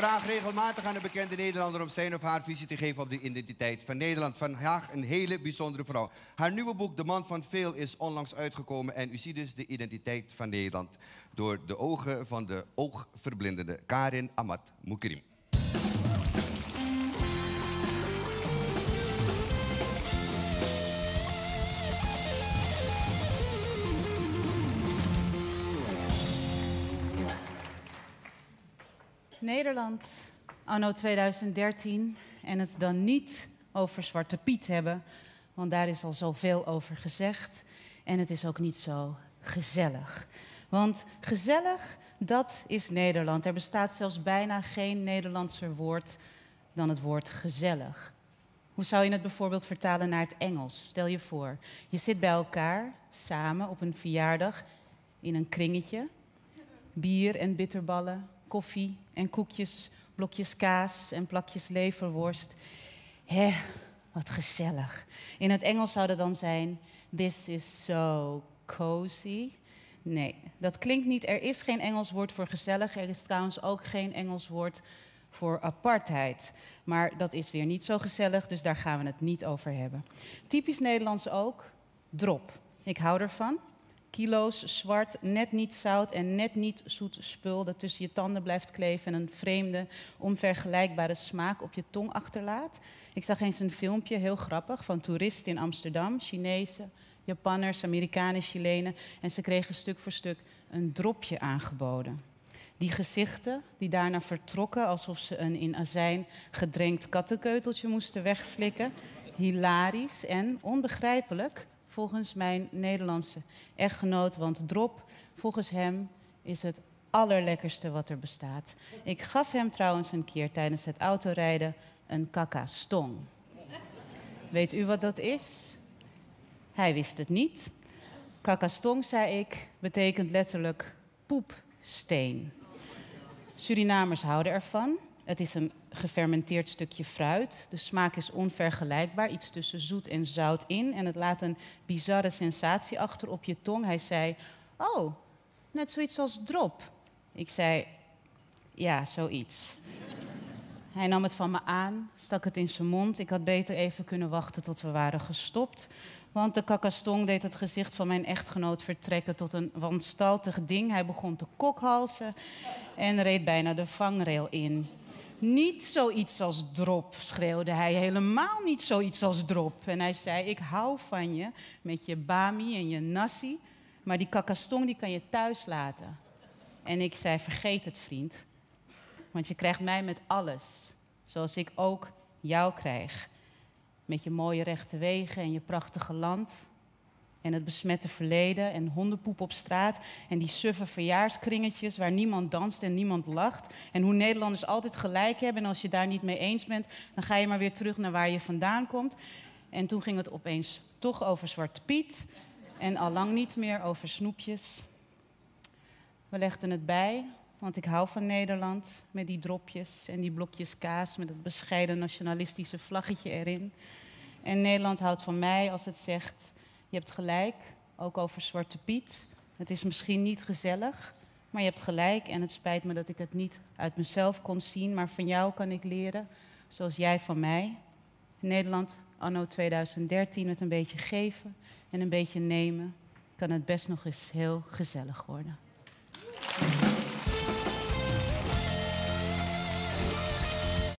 vraag regelmatig aan een bekende Nederlander om zijn of haar visie te geven op de identiteit van Nederland. Vandaag een hele bijzondere vrouw. Haar nieuwe boek De Man van Veel is onlangs uitgekomen en u ziet dus de identiteit van Nederland door de ogen van de oogverblindende Karin Amat Moukrim. Nederland, anno 2013, en het dan niet over Zwarte Piet hebben, want daar is al zoveel over gezegd. En het is ook niet zo gezellig. Want gezellig, dat is Nederland. Er bestaat zelfs bijna geen Nederlandser woord dan het woord gezellig. Hoe zou je het bijvoorbeeld vertalen naar het Engels? Stel je voor, je zit bij elkaar samen op een verjaardag in een kringetje. Bier en bitterballen, koffie en koekjes, blokjes kaas en plakjes leverworst. Hé, wat gezellig. In het Engels zou dat dan zijn: This is so cozy. Nee, dat klinkt niet. Er is geen Engels woord voor gezellig. Er is trouwens ook geen Engels woord voor apartheid. Maar dat is weer niet zo gezellig, dus daar gaan we het niet over hebben. Typisch Nederlands ook, drop. Ik hou ervan kilo's zwart, net niet zout en net niet zoet spul dat tussen je tanden blijft kleven en een vreemde, onvergelijkbare smaak op je tong achterlaat. Ik zag eens een filmpje, heel grappig, van toeristen in Amsterdam, Chinezen, Japanners, Amerikanen, Chilenen. En ze kregen stuk voor stuk een dropje aangeboden. Die gezichten die daarna vertrokken alsof ze een in azijn gedrenkt kattenkeuteltje moesten wegslikken. Hilarisch en onbegrijpelijk volgens mijn Nederlandse echtgenoot. Want drop, volgens hem, is het allerlekkerste wat er bestaat. Ik gaf hem trouwens een keer tijdens het autorijden een kakastong. Weet u wat dat is? Hij wist het niet. Kakastong, zei ik, betekent letterlijk poepsteen. Surinamers houden ervan. Het is een gefermenteerd stukje fruit. De smaak is onvergelijkbaar, iets tussen zoet en zout in. En het laat een bizarre sensatie achter op je tong. Hij zei, oh, net zoiets als drop. Ik zei, ja, zoiets. Hij nam het van me aan, stak het in zijn mond. Ik had beter even kunnen wachten tot we waren gestopt. Want de kakastong deed het gezicht van mijn echtgenoot vertrekken tot een wanstaltig ding. Hij begon te kokhalzen en reed bijna de vangrail in. Niet zoiets als drop, schreeuwde hij. Helemaal niet zoiets als drop. En hij zei, ik hou van je met je bami en je nasi, maar die kakastong die kan je thuis laten. En ik zei, vergeet het vriend, want je krijgt mij met alles, zoals ik ook jou krijg. Met je mooie rechte wegen en je prachtige land en het besmette verleden en hondenpoep op straat en die suffe verjaarskringetjes waar niemand danst en niemand lacht. En hoe Nederlanders altijd gelijk hebben en als je daar niet mee eens bent, dan ga je maar weer terug naar waar je vandaan komt. En toen ging het opeens toch over Zwarte Piet en al lang niet meer over snoepjes. We legden het bij, want ik hou van Nederland met die dropjes en die blokjes kaas met het bescheiden nationalistische vlaggetje erin. En Nederland houdt van mij als het zegt je hebt gelijk, ook over Zwarte Piet. Het is misschien niet gezellig, maar je hebt gelijk. En het spijt me dat ik het niet uit mezelf kon zien, maar van jou kan ik leren, zoals jij van mij. Nederland, anno 2013, met een beetje geven en een beetje nemen, kan het best nog eens heel gezellig worden.